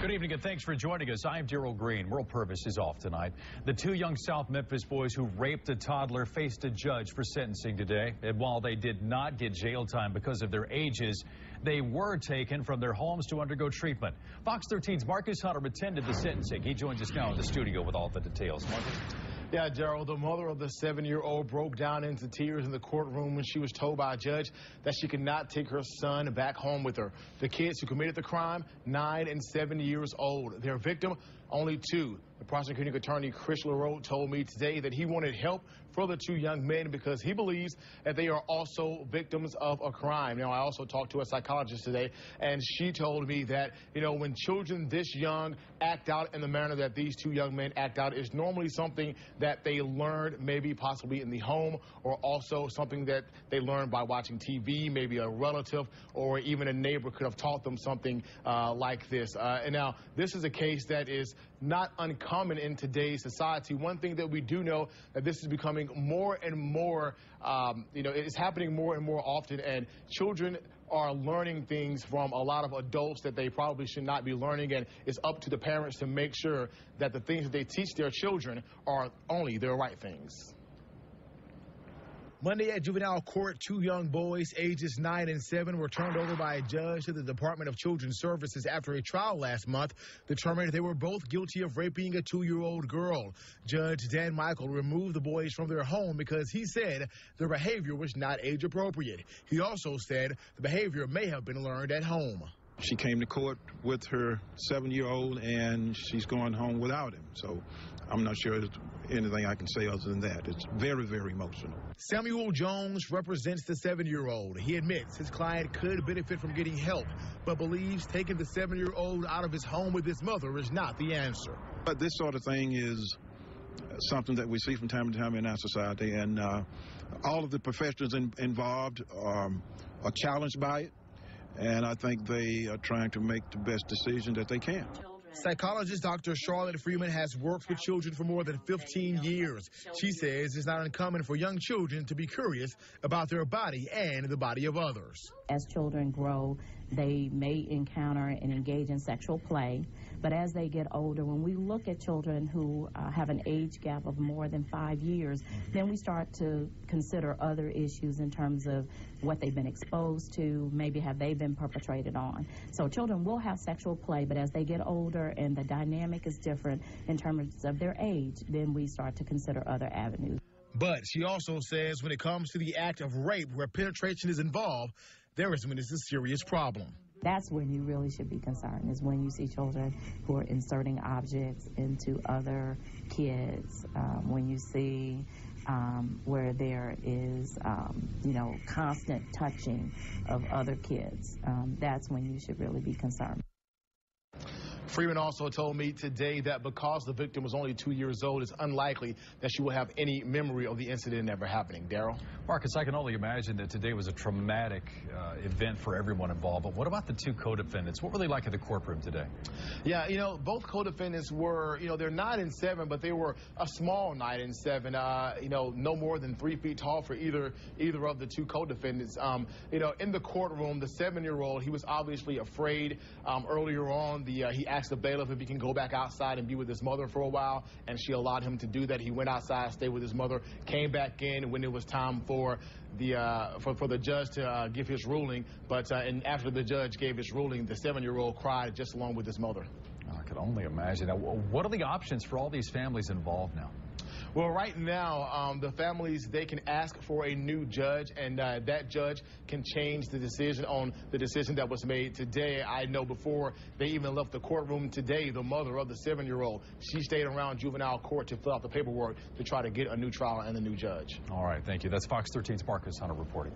Good evening and thanks for joining us. I'm Daryl Green. Mearl Purvis is off tonight. The two young South Memphis boys who raped a toddler faced a judge for sentencing today. And while they did not get jail time because of their ages, they were taken from their homes to undergo treatment. Fox 13's Marcus Hunter attended the sentencing. He joins us now in the studio with all the details. Marcus? Yeah, Gerald, the mother of the seven-year-old broke down into tears in the courtroom when she was told by a judge that she could not take her son back home with her. The kids who committed the crime, nine and seven years old. Their victim, only two. The prosecuting attorney, Chris LaRoe, told me today that he wanted help for the two young men because he believes that they are also victims of a crime. Now, I also talked to a psychologist today, and she told me that, you know, when children this young act out in the manner that these two young men act out is normally something that they learned maybe possibly in the home or also something that they learned by watching TV, maybe a relative or even a neighbor could have taught them something uh, like this. Uh, and now, this is a case that is not uncommon in today's society. One thing that we do know that this is becoming more and more, um, you know, it's happening more and more often, and children are learning things from a lot of adults that they probably should not be learning, and it's up to the parents to make sure that the things that they teach their children are only the right things. Monday at juvenile court, two young boys, ages 9 and 7, were turned over by a judge to the Department of Children's Services after a trial last month determined they were both guilty of raping a two year old girl. Judge Dan Michael removed the boys from their home because he said their behavior was not age appropriate. He also said the behavior may have been learned at home. She came to court with her seven year old and she's going home without him. So I'm not sure there's anything I can say other than that. It's very, very emotional. Samuel Jones represents the seven year old. He admits his client could benefit from getting help, but believes taking the seven year old out of his home with his mother is not the answer. But this sort of thing is something that we see from time to time in our society, and uh, all of the professionals in, involved um, are challenged by it and I think they are trying to make the best decision that they can. Psychologist Dr. Charlotte Freeman has worked with children for more than 15 years. She says it's not uncommon for young children to be curious about their body and the body of others. As children grow, they may encounter and engage in sexual play, but as they get older, when we look at children who uh, have an age gap of more than five years, then we start to consider other issues in terms of what they've been exposed to, maybe have they been perpetrated on. So children will have sexual play, but as they get older and the dynamic is different in terms of their age, then we start to consider other avenues. But she also says when it comes to the act of rape where penetration is involved, there is when it's a serious problem. That's when you really should be concerned, is when you see children who are inserting objects into other kids, um, when you see um, where there is, um, you know, constant touching of other kids. Um, that's when you should really be concerned. Freeman also told me today that because the victim was only two years old, it's unlikely that she will have any memory of the incident ever happening. Daryl? Marcus, I can only imagine that today was a traumatic uh, event for everyone involved. But what about the two co-defendants? What were they like at the courtroom today? Yeah, you know, both co-defendants were, you know, they're nine and seven, but they were a small nine and seven. Uh, you know, no more than three feet tall for either either of the two co-defendants. Um, you know, in the courtroom, the seven-year-old, he was obviously afraid. Um, earlier on, the uh, he asked the bailiff if he can go back outside and be with his mother for a while, and she allowed him to do that. He went outside, stayed with his mother, came back in when it was time for the uh, for, for the judge to uh, give his ruling. But uh, and after the judge gave his ruling, the seven-year-old cried just along with his mother. I could only imagine. What are the options for all these families involved now? Well, right now, um, the families, they can ask for a new judge, and uh, that judge can change the decision on the decision that was made today. I know before they even left the courtroom today, the mother of the seven-year-old, she stayed around juvenile court to fill out the paperwork to try to get a new trial and a new judge. All right, thank you. That's Fox 13's Marcus Hunter reporting.